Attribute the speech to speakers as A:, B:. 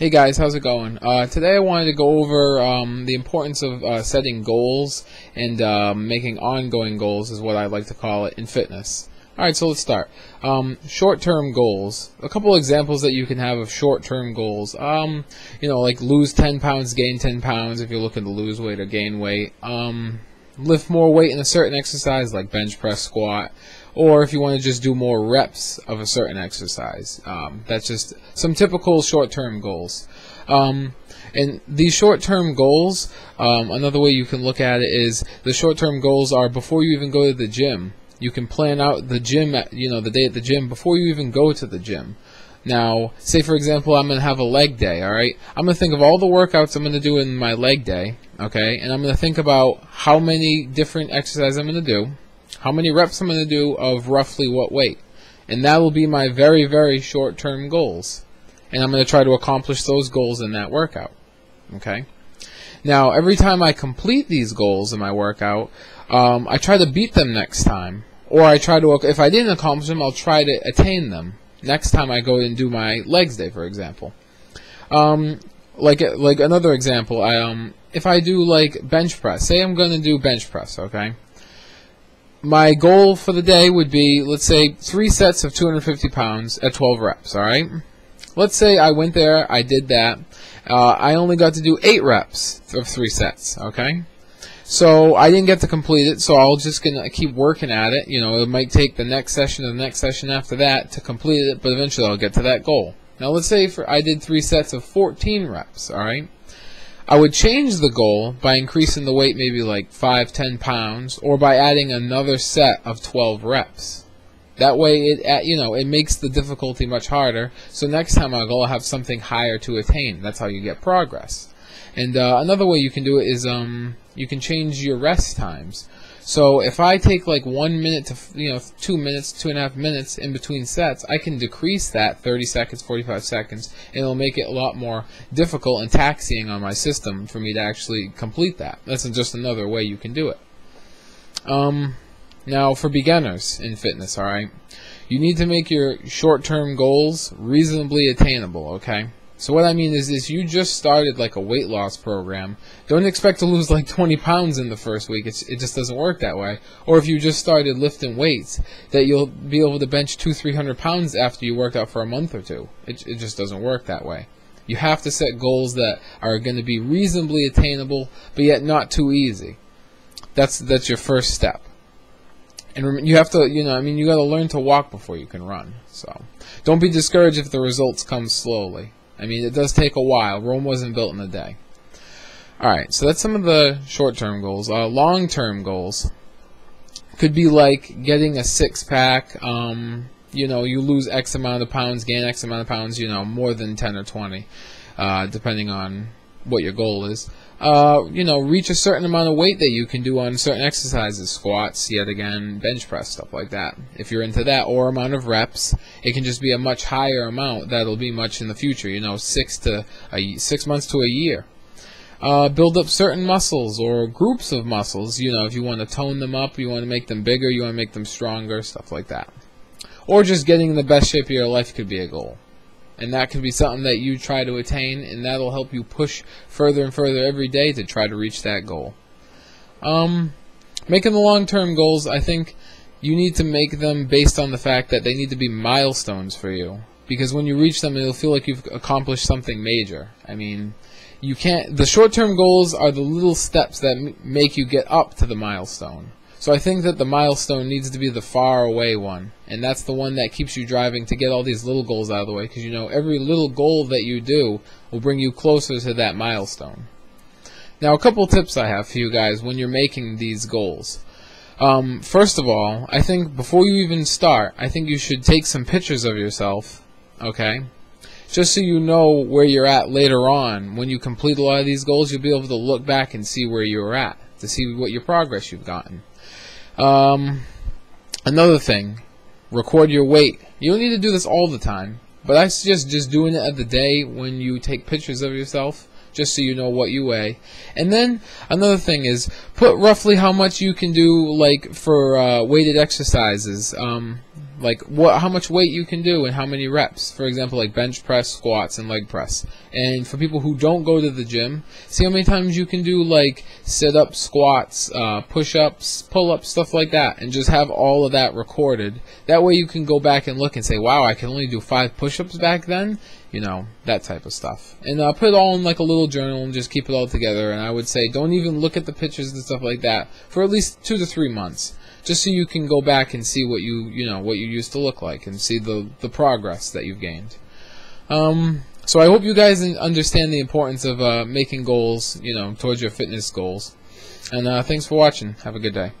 A: Hey guys, how's it going? Uh, today I wanted to go over um, the importance of uh, setting goals and uh, making ongoing goals is what I like to call it in fitness. Alright, so let's start. Um, short-term goals. A couple examples that you can have of short-term goals. Um, you know, like lose 10 pounds, gain 10 pounds if you're looking to lose weight or gain weight. Um, lift more weight in a certain exercise like bench press, squat or if you want to just do more reps of a certain exercise. Um, that's just some typical short-term goals. Um, and these short-term goals, um, another way you can look at it is the short-term goals are before you even go to the gym. You can plan out the gym, at, you know, the day at the gym before you even go to the gym. Now, say for example, I'm going to have a leg day, alright? I'm going to think of all the workouts I'm going to do in my leg day, okay? And I'm going to think about how many different exercises I'm going to do, how many reps I'm going to do of roughly what weight. And that will be my very, very short term goals. And I'm going to try to accomplish those goals in that workout. Okay? Now, every time I complete these goals in my workout, um, I try to beat them next time. Or I try to, if I didn't accomplish them, I'll try to attain them next time I go and do my legs day, for example. Um, like like another example, I, um, if I do like bench press, say I'm going to do bench press, okay? my goal for the day would be, let's say, three sets of 250 pounds at 12 reps, alright? Let's say I went there, I did that. Uh, I only got to do eight reps of three sets, okay? So I didn't get to complete it, so I'll just gonna keep working at it. You know, it might take the next session the next session after that to complete it, but eventually I'll get to that goal. Now let's say for I did three sets of 14 reps, alright? I would change the goal by increasing the weight maybe like 5, 10 pounds, or by adding another set of 12 reps. That way, it you know it makes the difficulty much harder. So next time I'll go, I'll have something higher to attain. That's how you get progress. And uh, another way you can do it is um, you can change your rest times. So if I take like one minute to, you know, two minutes, two and a half minutes in between sets, I can decrease that 30 seconds, 45 seconds, and it'll make it a lot more difficult and taxing on my system for me to actually complete that. That's just another way you can do it. Um, now for beginners in fitness, alright, you need to make your short-term goals reasonably attainable, okay? So what I mean is, is you just started like a weight loss program. Don't expect to lose like 20 pounds in the first week. It's, it just doesn't work that way. Or if you just started lifting weights, that you'll be able to bench two, three hundred pounds after you worked out for a month or two. It, it just doesn't work that way. You have to set goals that are going to be reasonably attainable, but yet not too easy. That's that's your first step. And you have to, you know, I mean, you got to learn to walk before you can run. So, don't be discouraged if the results come slowly. I mean, it does take a while. Rome wasn't built in a day. Alright, so that's some of the short-term goals. Uh, long-term goals could be like getting a six-pack. Um, you know, you lose X amount of pounds, gain X amount of pounds, you know, more than 10 or 20, uh, depending on what your goal is. Uh, you know, reach a certain amount of weight that you can do on certain exercises, squats, yet again, bench press, stuff like that. If you're into that, or amount of reps, it can just be a much higher amount that'll be much in the future. You know, six to a, six months to a year. Uh, build up certain muscles or groups of muscles. You know, if you want to tone them up, you want to make them bigger, you want to make them stronger, stuff like that. Or just getting in the best shape of your life could be a goal and that can be something that you try to attain, and that'll help you push further and further every day to try to reach that goal. Um, making the long-term goals, I think you need to make them based on the fact that they need to be milestones for you, because when you reach them, it'll feel like you've accomplished something major. I mean, you can't. The short-term goals are the little steps that make you get up to the milestone. So I think that the milestone needs to be the far away one, and that's the one that keeps you driving to get all these little goals out of the way, because you know every little goal that you do will bring you closer to that milestone. Now, a couple tips I have for you guys when you're making these goals. Um, first of all, I think before you even start, I think you should take some pictures of yourself, okay? Just so you know where you're at later on. When you complete a lot of these goals, you'll be able to look back and see where you were at, to see what your progress you've gotten. Um, another thing, record your weight. You don't need to do this all the time, but I suggest just doing it at the day when you take pictures of yourself, just so you know what you weigh. And then another thing is put roughly how much you can do, like for uh, weighted exercises. Um, like what how much weight you can do and how many reps. For example, like bench press, squats, and leg press. And for people who don't go to the gym, see how many times you can do like sit up squats, uh, push ups, pull ups, stuff like that, and just have all of that recorded. That way you can go back and look and say, wow, I can only do five push ups back then. You know that type of stuff, and uh, put it all in like a little journal and just keep it all together. And I would say, don't even look at the pictures and stuff like that for at least two to three months just so you can go back and see what you you know what you used to look like and see the the progress that you've gained. Um, so I hope you guys understand the importance of uh, making goals, you know, towards your fitness goals. And uh, thanks for watching. Have a good day.